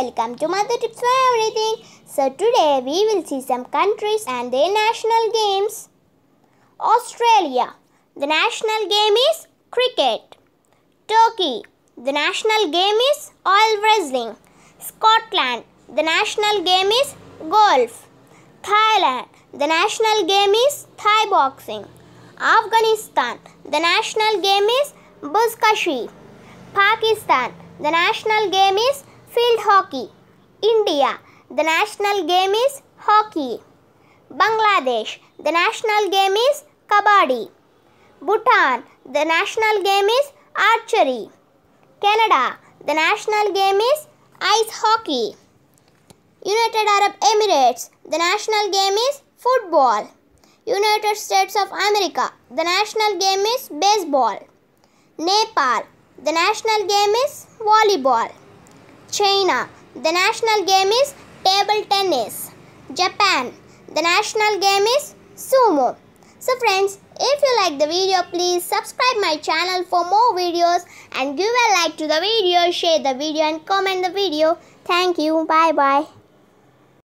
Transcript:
welcome to Madhu Tips for Everything. So today we will see some countries and their national games. Australia, the national game is cricket. Turkey, the national game is oil wrestling. Scotland, the national game is golf. Thailand, the national game is Thai boxing. Afghanistan, the national game is Buzkashi. Pakistan, the national game is field hockey. India, the national game is hockey. Bangladesh, the national game is kabaddi. Bhutan, the national game is archery. Canada, the national game is ice hockey. United Arab Emirates, the national game is football. United States of America, the national game is baseball. Nepal, the national game is volleyball. China, the national game is table tennis. Japan, the national game is sumo. So friends, if you like the video, please subscribe my channel for more videos and give a like to the video, share the video and comment the video. Thank you. Bye bye.